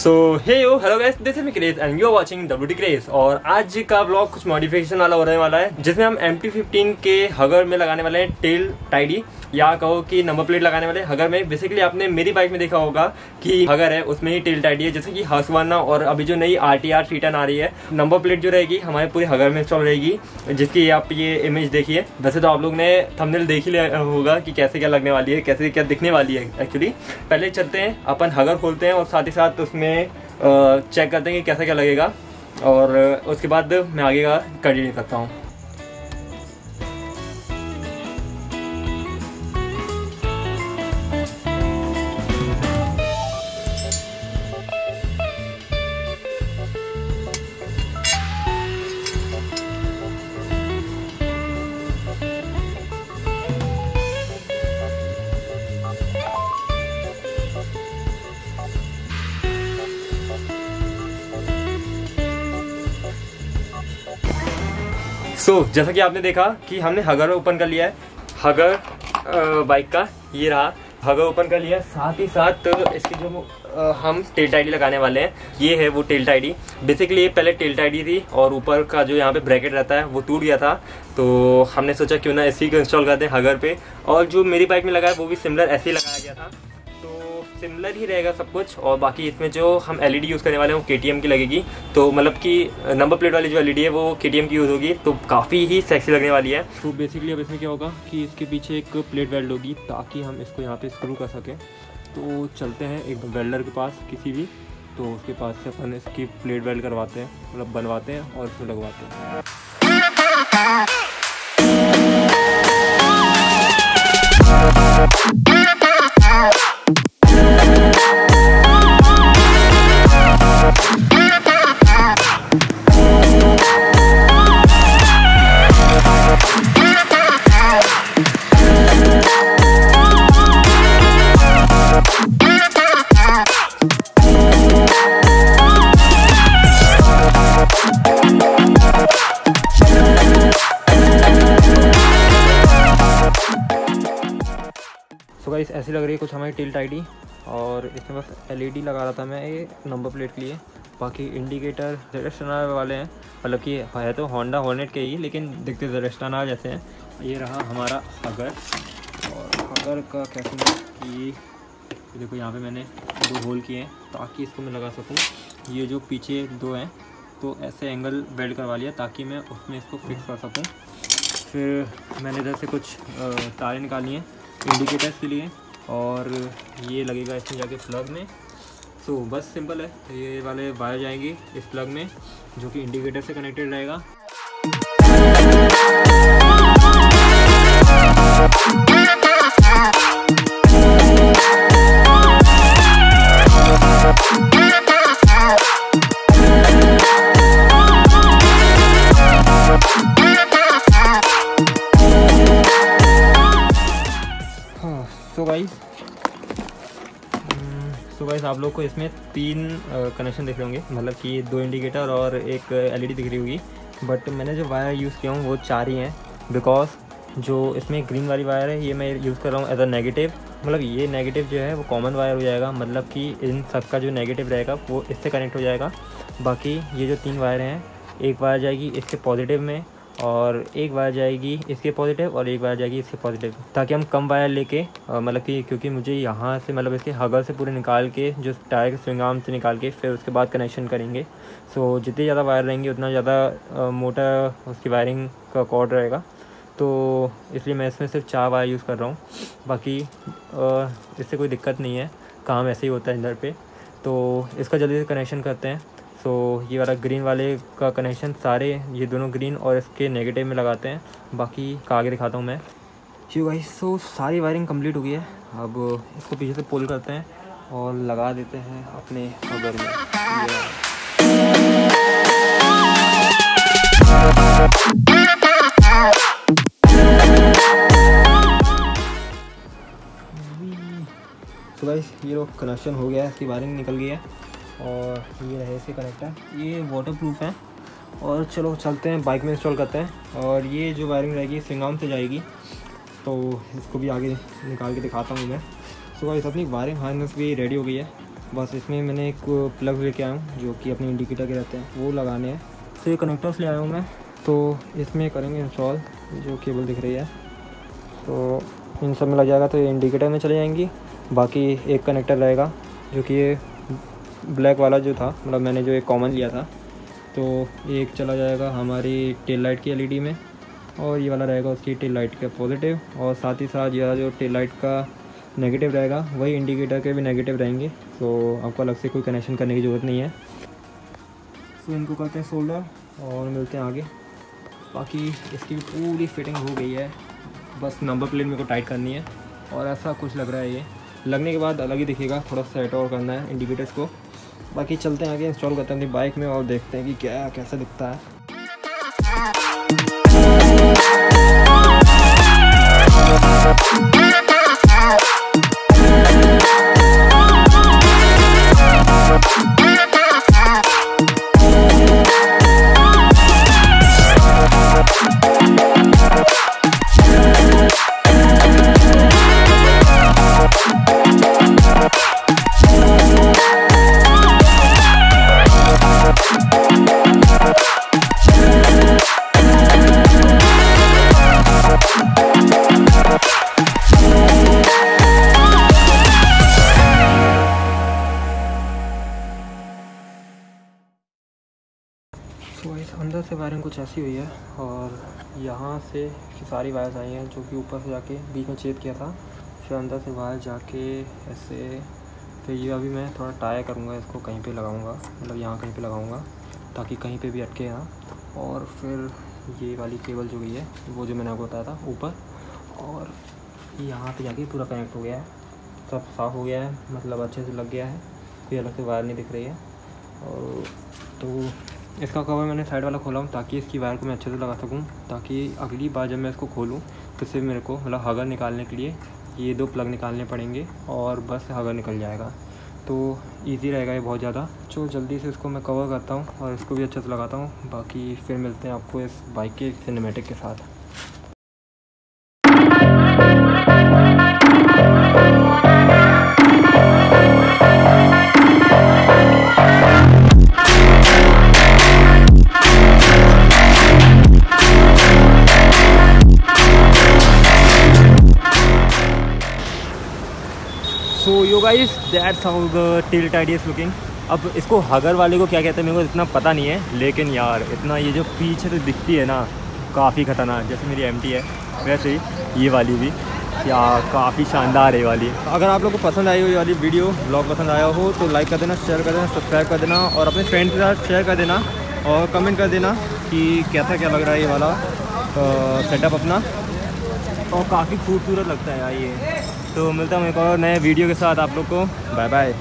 So hey yo hello guys this is craze and you are watching W craze और आज का blog कुछ modification वाला होने वाला है, जिसमें हम एम टी फिफ्टीन के हगर में लगाने वाले हैं टेल टाइडी या कहो कि नंबर प्लेट लगाने वाले हगर में बेसिकली आपने मेरी बाइक में देखा होगा कि हगर है, उसमें ही टेल टाइडी है, जैसे कि हसवाना और अभी जो नई आर टी आर थ्री आ रही है नंबर प्लेट जो रहेगी हमारे पूरे हगर में इंस्टॉल रहेगी, जिसकी आप ये इमेज देखिए। वैसे तो आप लोग ने थंबनेल देख ही लिया होगा कि कैसे क्या लगने वाली है, कैसे क्या दिखने वाली है एक्चुअली पहले चलते हैं, अपन हगर खोलते हैं और साथ ही साथ उसमें चेक करते हैं कि कैसा क्या लगेगा। और, उसके बाद मैं आगे का कंटिन्यू करता हूँ। सो so, जैसा कि आपने देखा कि हमने हगर ओपन कर लिया है। हगर बाइक का ये रहा। हगर ओपन कर लिया साथ ही साथ इसकी जो हम टेल टाइडी लगाने वाले हैं ये है वो टेल टाइडी बेसिकली ये पहले टेल टाइडी थी और ऊपर का जो यहाँ पे ब्रैकेट रहता है वो टूट गया था। तो हमने सोचा क्यों ना इसी को इंस्टॉल कर दें हगर पे। और जो मेरी बाइक में लगा है वो भी सिमिलर ऐसे ही लगाया गया था। सिमिलर ही रहेगा सब कुछ और बाकी इसमें जो हम एलईडी यूज़ करने वाले हैं वो के की लगेगी। तो मतलब कि नंबर प्लेट वाली जो एलईडी है वो के की यूज़ होगी तो काफ़ी ही सेक्सी लगने वाली है। तो बेसिकली अब इसमें क्या होगा कि इसके पीछे एक प्लेट वेल्ड होगी ताकि हम इसको यहाँ पे स्क्रू कर सकें। तो चलते हैं एक वेल्डर के पास किसी भी तो उसके पास से अपन इसकी प्लेट वेल्ड करवाते हैं मतलब बनवाते हैं और इसमें लगवाते हैं। गाइस ऐसी लग रही है कुछ हमारी टिल्ट आईडी और इसमें बस एलईडी लगा रहा था मैं ये नंबर प्लेट के लिए। बाकी इंडिकेटर जेरेस्टाना वाले हैं। मतलब कि है तो होंडा हॉर्नेट के ही, लेकिन दिखते जेरेस्टाना जैसे हैं। ये रहा हमारा अगर और अगर का कैसे कि देखो, यहाँ पे मैंने दो होल किए हैं, ताकि इसको मैं लगा सकूँ। ये जो पीछे दो हैं तो ऐसे एंगल वेल्ड करवा लिया, ताकि मैं उसमें इसको फिक्स कर सकूँ। फिर मैंने इधर से कुछ तारें निकाली हैं। इंडिकेटर्स के लिए और ये लगेगा इसमें जाके प्लग में। सो so, बस सिंपल है। ये वाले वायर जाएँगे इस प्लग में जो कि इंडिकेटर से कनेक्टेड रहेगा। सो गाइस सो गाइस आप लोग को इसमें तीन कनेक्शन दिख रहे होंगे। मतलब कि दो इंडिकेटर और एक एलईडी दिख रही होगी। बट मैंने जो वायर यूज़ किया हूँ, वो चार ही हैं। बिकॉज़ जो इसमें ग्रीन वाली वायर है, ये मैं यूज़ कर रहा हूँ एज अ नेगेटिव मतलब ये नेगेटिव जो है, वो कॉमन वायर हो जाएगा। मतलब कि इन सब का जो नेगेटिव रहेगा, वो इससे कनेक्ट हो जाएगा। बाकी ये जो तीन वायर हैं, एक वायर जाएगी इसके पॉजिटिव में और एक वायर जाएगी इसके पॉजिटिव और एक वायर जाएगी इसके पॉजिटिव ताकि हम कम वायर लेके मतलब कि, क्योंकि मुझे यहाँ से मतलब इसके हगल से पूरे निकाल के, जो टायर के स्विंग आर्म से निकाल के, फिर उसके बाद कनेक्शन करेंगे। सो जितनी ज़्यादा वायर रहेंगे, उतना ज़्यादा मोटा उसकी वायरिंग का कॉर्ड रहेगा। तो इसलिए मैं इसमें सिर्फ़ चार वायर यूज़ कर रहा हूँ। बाकी इससे कोई दिक्कत नहीं है। काम ऐसे ही होता है इधर पे। तो इसका जल्दी से कनेक्शन करते हैं। सो ये वाला ग्रीन वाले का कनेक्शन सारे, ये दोनों ग्रीन और इसके नेगेटिव में लगाते हैं। बाकी का आगे दिखाता हूँ मैं। जी भाई सो सारी वायरिंग कंप्लीट हो गई है। अब इसको पीछे से पुल करते हैं और लगा देते हैं अपने अगर में। तो गाइस ये लोग कनेक्शन हो गया है, इसकी वायरिंग निकल गई है। और ये रहे इसके कनेक्टर ये वाटर प्रूफ है। और चलो, चलते हैं बाइक में इंस्टॉल करते हैं। और ये जो वायरिंग रहेगी सिंगाम से जाएगी। तो इसको भी आगे निकाल के दिखाता हूँ मैं। सो गाइस अपनी वायरिंग हार्नेस भी रेडी हो गई है। बस इसमें मैंने एक प्लग लेके आया हूँ, जो कि अपने इंडिकेटर के रहते हैं। वो लगाने हैं। ये कनेक्टर्स ले आया हूँ मैं। तो इसमें करेंगे इंस्टॉल जो केबल दिख रही है। तो इन सब में लग जाएगा तो इंडिकेटर में चले जाएँगी। बाकी एक कनेक्टर रहेगा, जो कि ये ब्लैक वाला जो था मतलब मैंने जो एक कॉमन लिया था तो एक चला जाएगा हमारी टेल लाइट की एलईडी में, और ये वाला रहेगा उसकी टेल लाइट का पॉजिटिव और साथ ही साथ यह जो टेल लाइट का नेगेटिव रहेगा, वही इंडिकेटर के भी नेगेटिव रहेंगे तो आपको अलग से कोई कनेक्शन करने की ज़रूरत नहीं है। सो इनको करते हैं सोल्डर और मिलते हैं आगे। बाकी इसकी पूरी फिटिंग हो गई है, बस नंबर प्लेट मेरे को टाइट करनी है, और ऐसा कुछ लग रहा है ये। लगने के बाद अलग ही दिखेगा, थोड़ा सेट और करना है इंडिकेटर्स को। बाकी चलते हैं आगे इंस्टॉल करते हैं अपनी बाइक में और देखते हैं कि क्या, कैसा दिखता है। से वायरिंग कुछ ऐसी हुई है और यहाँ से सारी वायर्स आई हैं जो कि ऊपर से जाके बीच में छेद किया था। फिर अंदर से वायर जाके ऐसे, फिर ये अभी मैं थोड़ा टायर करूँगा, इसको कहीं पे लगाऊँगा मतलब यहाँ कहीं पे लगाऊँगा, ताकि कहीं पे भी अटके यहाँ और फिर ये वाली केबल जो गई है, वो जो मैंने आपको बताया था, ऊपर, और यहाँ पे जाके पूरा कनेक्ट हो गया है। सब साफ़ हो गया है मतलब अच्छे से लग गया है, कोई अलग से वायर नहीं दिख रही है। और तो इसका कवर मैंने साइड वाला खोला हूँ ताकि इसकी वायर को मैं अच्छे से लगा सकूँ, ताकि अगली बार जब मैं इसको खोलूँ तो सिर्फ़ मेरे को मतलब हगर निकालने के लिए ये दो प्लग निकालने पड़ेंगे और बस हगर निकल जाएगा। तो इजी रहेगा ये बहुत ज़्यादा। तो जल्दी से इसको मैं कवर करता हूँ और इसको भी अच्छे से लगाता हूँ। बाकी फिर मिलते हैं आपको इस बाइक के सिनेमेटिक के साथ। Guys that's how the till tide is looking अब इसको हगर वाले को क्या कहते हैं, मेरे को इतना पता नहीं है, लेकिन यार, इतना ये जो पीछे से दिखती है ना, काफ़ी ख़तरनाक, जैसे मेरी MT है, वैसे ही ये वाली भी। क्या काफ़ी शानदार है वाली। अगर आप लोग को पसंद आई हो ये वाली वीडियो ब्लॉग पसंद आया हो तो लाइक कर देना शेयर कर देना सब्सक्राइब कर देना, और अपने फ्रेंड के साथ शेयर कर देना, और कमेंट कर देना कि कैसा क्या लग रहा है ये वाला सेटअप अपना। और काफ़ी खूबसूरत लगता है यार ये। तो मिलता हूँ एक और नए वीडियो के साथ आप लोग को। Bye bye